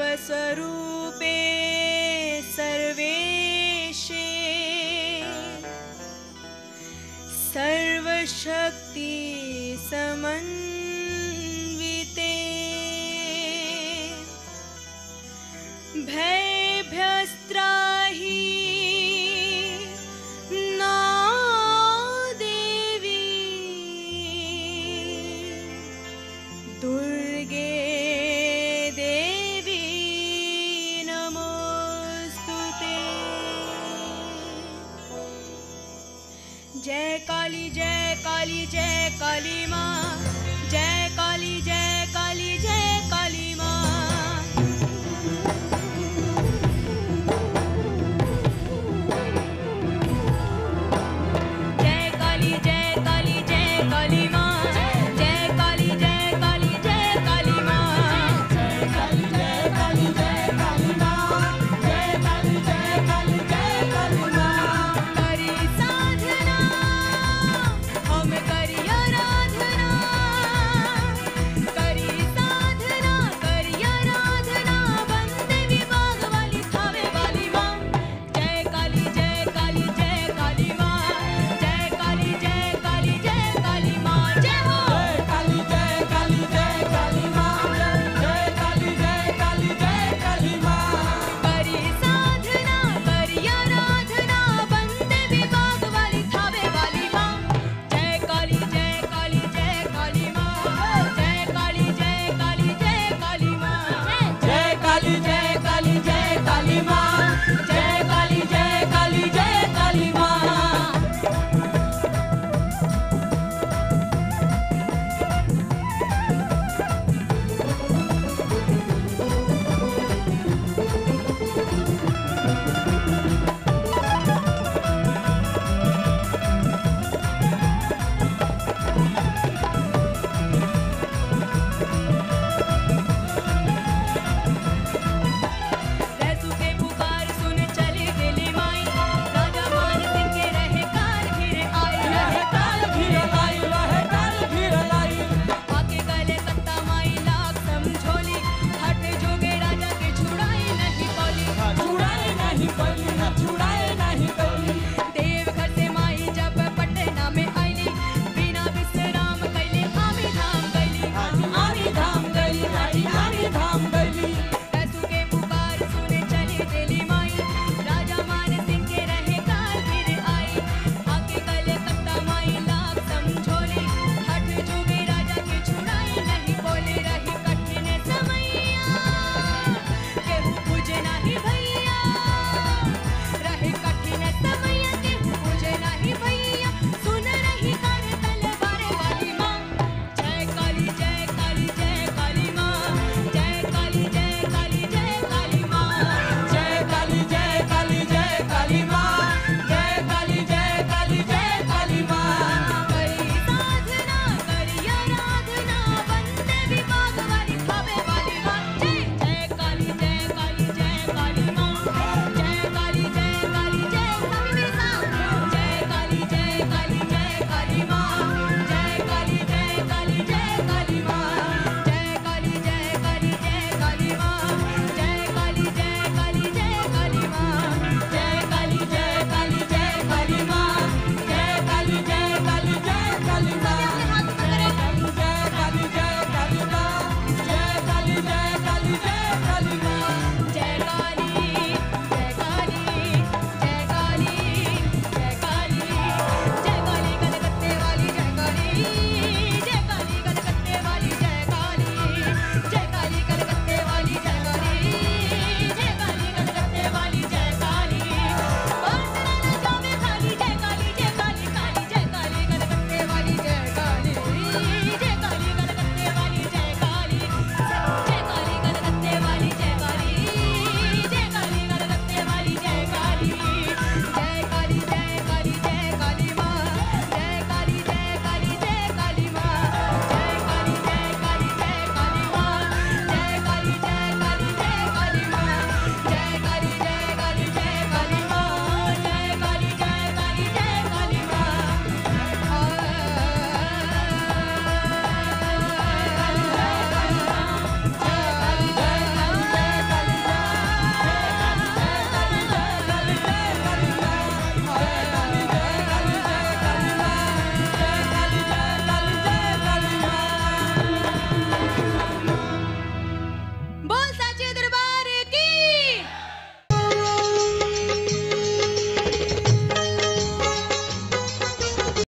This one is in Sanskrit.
स्वरूपे सर्वेशे। सर्वशक्ति समन्विते जय काली जय काली जय काली माँ